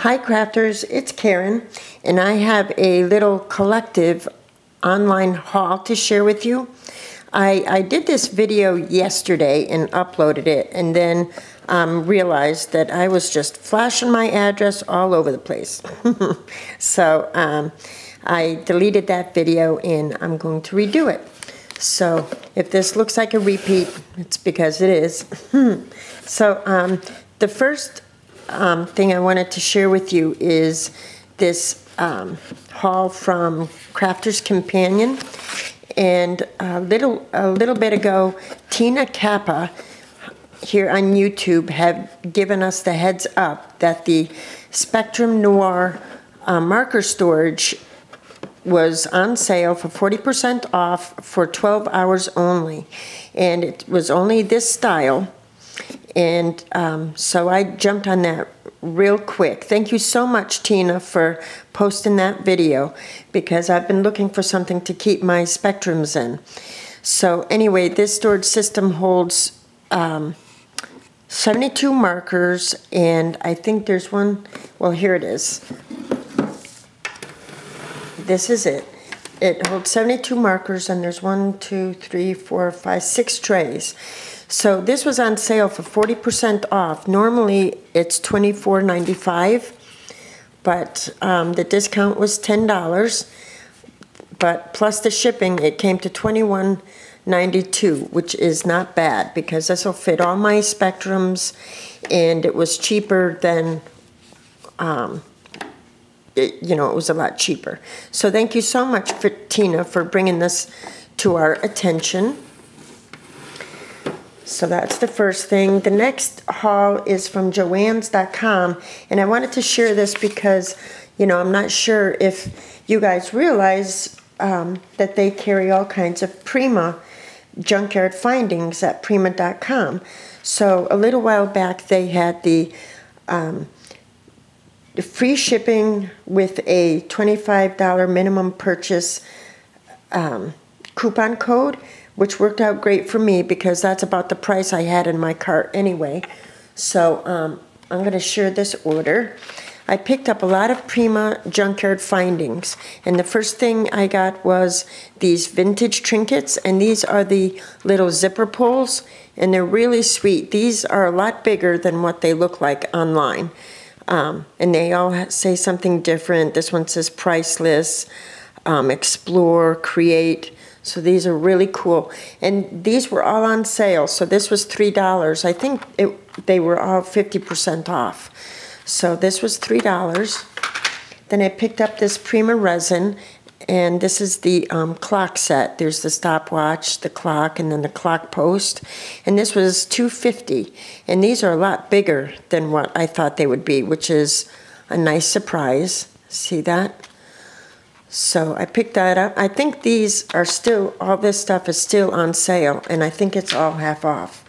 Hi crafters, it's Karen and I have a little collective online haul to share with you. I, I did this video yesterday and uploaded it and then um, realized that I was just flashing my address all over the place. so um, I deleted that video and I'm going to redo it. So if this looks like a repeat, it's because it is. so um, the first um, thing I wanted to share with you is this um, haul from Crafter's Companion. And a little, a little bit ago, Tina Cappa here on YouTube have given us the heads up that the Spectrum Noir uh, marker storage was on sale for 40% off for 12 hours only. And it was only this style. And um, so I jumped on that real quick. Thank you so much, Tina, for posting that video because I've been looking for something to keep my spectrums in. So anyway, this storage system holds um, 72 markers and I think there's one, well here it is this is it. It holds 72 markers and there's one, two, three, four, five, six trays. So this was on sale for 40% off. Normally it's $24.95, but um, the discount was $10. But plus the shipping, it came to $21.92, which is not bad because this will fit all my spectrums and it was cheaper than um, it, you know, it was a lot cheaper. So thank you so much, for, Tina, for bringing this to our attention. So that's the first thing. The next haul is from Joann's.com, and I wanted to share this because, you know, I'm not sure if you guys realize um, that they carry all kinds of Prima junkyard findings at Prima.com. So a little while back, they had the um, free shipping with a $25 minimum purchase um, coupon code, which worked out great for me because that's about the price I had in my cart anyway. So um, I'm going to share this order. I picked up a lot of Prima junkyard findings, and the first thing I got was these vintage trinkets, and these are the little zipper pulls, and they're really sweet. These are a lot bigger than what they look like online. Um, and they all say something different. This one says priceless, um, explore, create. So these are really cool. And these were all on sale. So this was $3. I think it, they were all 50% off. So this was $3. Then I picked up this Prima resin and this is the um, clock set. There's the stopwatch, the clock, and then the clock post. And this was 250 And these are a lot bigger than what I thought they would be, which is a nice surprise. See that? So I picked that up. I think these are still, all this stuff is still on sale, and I think it's all half off.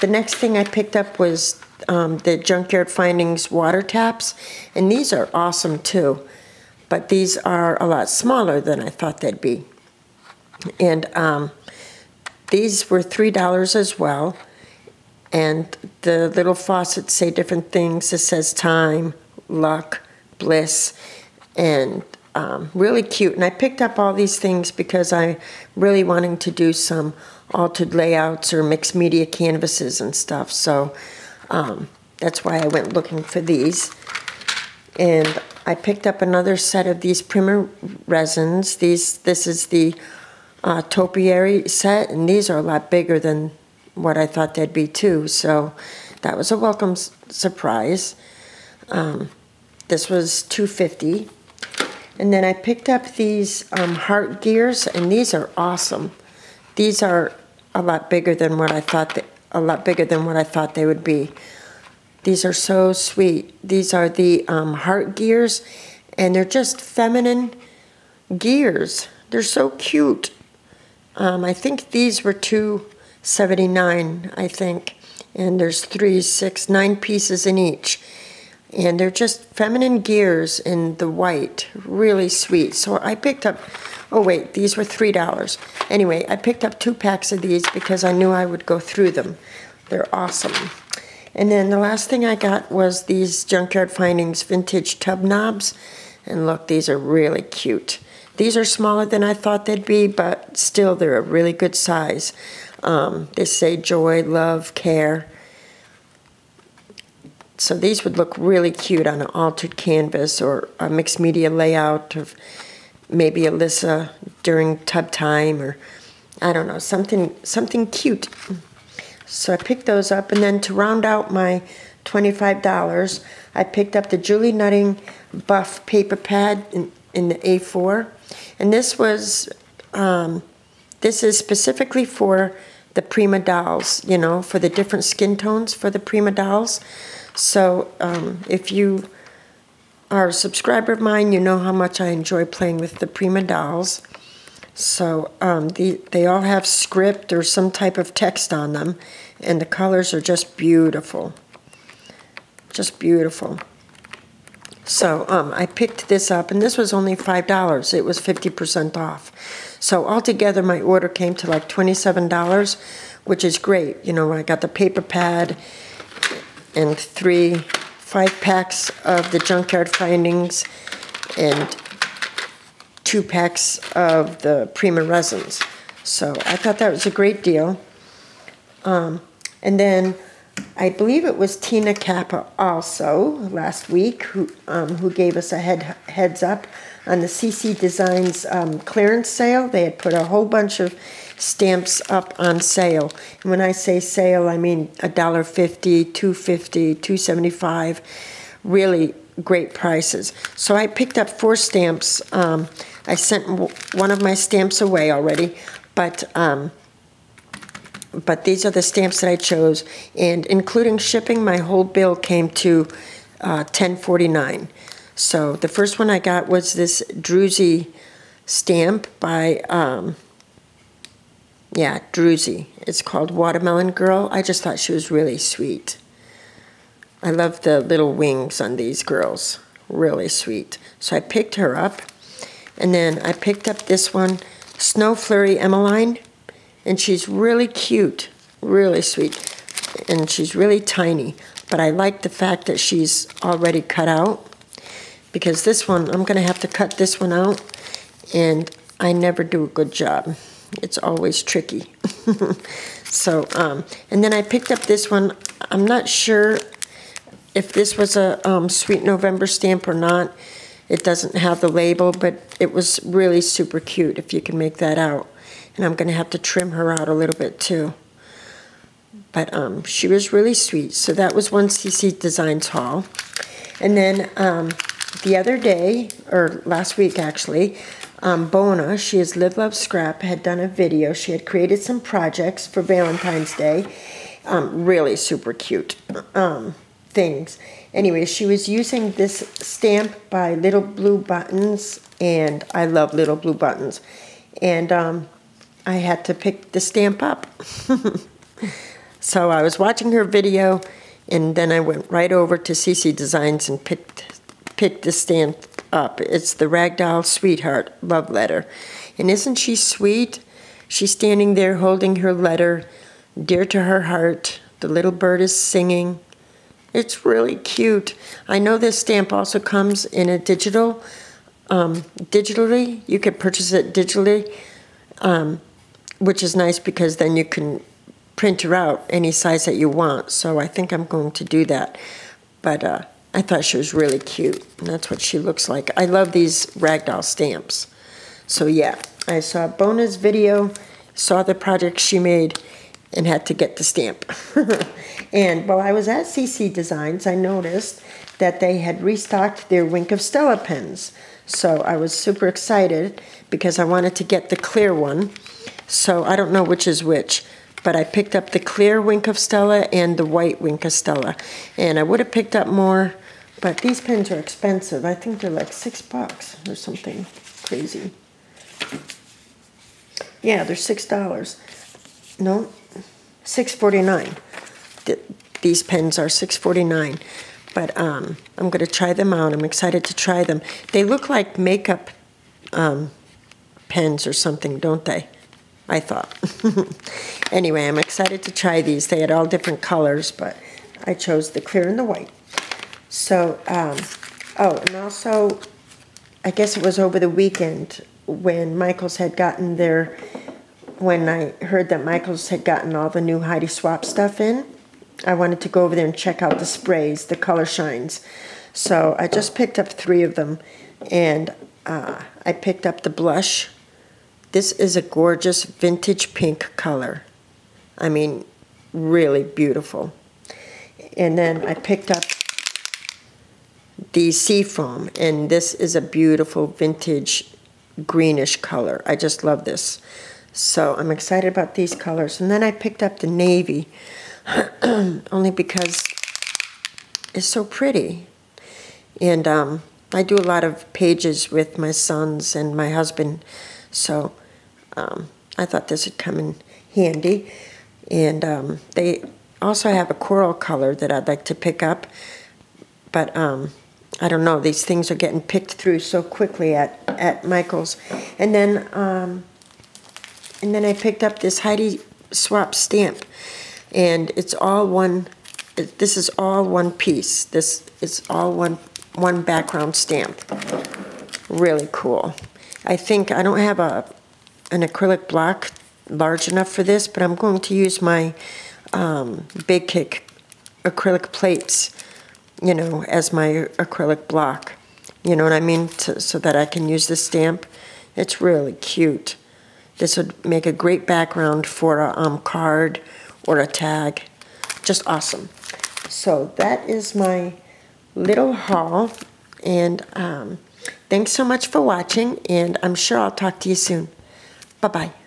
The next thing I picked up was um, the Junkyard Findings water taps, and these are awesome too but these are a lot smaller than I thought they'd be. And um, these were $3 as well. And the little faucets say different things. It says time, luck, bliss, and um, really cute. And I picked up all these things because I'm really wanting to do some altered layouts or mixed media canvases and stuff. So um, that's why I went looking for these. And I picked up another set of these Prima resins. These, this is the uh, topiary set, and these are a lot bigger than what I thought they'd be too. So that was a welcome surprise. Um, this was 250 and then I picked up these um, heart gears, and these are awesome. These are a lot bigger than what I thought. They, a lot bigger than what I thought they would be. These are so sweet. These are the um, heart gears, and they're just feminine gears. They're so cute. Um, I think these were two seventy nine. I think, and there's three, six, nine pieces in each, and they're just feminine gears in the white. Really sweet. So I picked up. Oh wait, these were three dollars. Anyway, I picked up two packs of these because I knew I would go through them. They're awesome. And then the last thing I got was these Junkyard Findings vintage tub knobs. And look, these are really cute. These are smaller than I thought they'd be, but still they're a really good size. Um, they say joy, love, care. So these would look really cute on an altered canvas or a mixed media layout of maybe Alyssa during tub time or I don't know, something something cute. So I picked those up and then to round out my $25, I picked up the Julie Nutting Buff paper pad in, in the A4. And this was, um, this is specifically for the Prima dolls, you know, for the different skin tones for the Prima dolls. So um, if you are a subscriber of mine, you know how much I enjoy playing with the Prima dolls. So um, the, they all have script or some type of text on them, and the colors are just beautiful. Just beautiful. So um, I picked this up, and this was only $5. It was 50% off. So altogether, my order came to like $27, which is great. You know, I got the paper pad and three, five packs of the Junkyard Findings and two packs of the Prima resins. So I thought that was a great deal. Um, and then I believe it was Tina Cappa also last week who um, who gave us a head heads up on the CC Designs um, clearance sale. They had put a whole bunch of stamps up on sale. And when I say sale, I mean a dollar fifty, two fifty, two seventy five. Really great prices. So I picked up four stamps. Um, I sent one of my stamps away already, but um, but these are the stamps that I chose, and including shipping, my whole bill came to uh, 10.49. So the first one I got was this Druzy stamp by um, yeah Druzy. It's called Watermelon Girl. I just thought she was really sweet. I love the little wings on these girls. Really sweet. So I picked her up. And then I picked up this one, Snow Flurry Emmeline. And she's really cute, really sweet. And she's really tiny. But I like the fact that she's already cut out. Because this one, I'm going to have to cut this one out. And I never do a good job. It's always tricky. so, um, and then I picked up this one. I'm not sure if this was a um, Sweet November stamp or not. It doesn't have the label, but it was really super cute if you can make that out. And I'm going to have to trim her out a little bit too. But um, she was really sweet. So that was one CC Designs haul. And then um, the other day, or last week actually, um, Bona, she is Live Love Scrap, had done a video. She had created some projects for Valentine's Day. Um, really super cute. Um, things. Anyway, she was using this stamp by Little Blue Buttons, and I love Little Blue Buttons. And um, I had to pick the stamp up. so I was watching her video, and then I went right over to CC Designs and picked picked the stamp up. It's the Ragdoll Sweetheart Love Letter. And isn't she sweet? She's standing there holding her letter, dear to her heart. The little bird is singing. It's really cute. I know this stamp also comes in a digital, um, digitally. You could purchase it digitally, um, which is nice because then you can print her out any size that you want. So I think I'm going to do that. But uh, I thought she was really cute. And that's what she looks like. I love these ragdoll stamps. So yeah, I saw Bona's video, saw the project she made, and had to get the stamp. and while I was at CC Designs, I noticed that they had restocked their Wink of Stella pens. So I was super excited because I wanted to get the clear one. So I don't know which is which, but I picked up the clear Wink of Stella and the white Wink of Stella. And I would have picked up more, but these pens are expensive. I think they're like six bucks or something crazy. Yeah, they're six dollars. No, 649 These pens are 649 but um, I'm going to try them out. I'm excited to try them. They look like makeup um, pens or something, don't they? I thought. anyway, I'm excited to try these. They had all different colors, but I chose the clear and the white. So, um, oh, and also, I guess it was over the weekend when Michaels had gotten their, when I heard that Michaels had gotten all the new Heidi Swapp stuff in, I wanted to go over there and check out the sprays, the color shines. So I just picked up three of them and uh, I picked up the blush. This is a gorgeous vintage pink color. I mean, really beautiful. And then I picked up the Seafoam, and this is a beautiful vintage greenish color. I just love this. So I'm excited about these colors. And then I picked up the navy, only because it's so pretty. And um, I do a lot of pages with my sons and my husband, so um, I thought this would come in handy. And um, they also have a coral color that I'd like to pick up, but um, I don't know, these things are getting picked through so quickly at, at Michael's. And then, um, and then I picked up this Heidi Swapp stamp, and it's all one, this is all one piece. This is all one, one background stamp. Really cool. I think, I don't have a, an acrylic block large enough for this, but I'm going to use my um, Big Kick acrylic plates you know, as my acrylic block. You know what I mean? To, so that I can use this stamp. It's really cute. This would make a great background for a um, card or a tag. Just awesome. So that is my little haul. And um, thanks so much for watching. And I'm sure I'll talk to you soon. Bye-bye.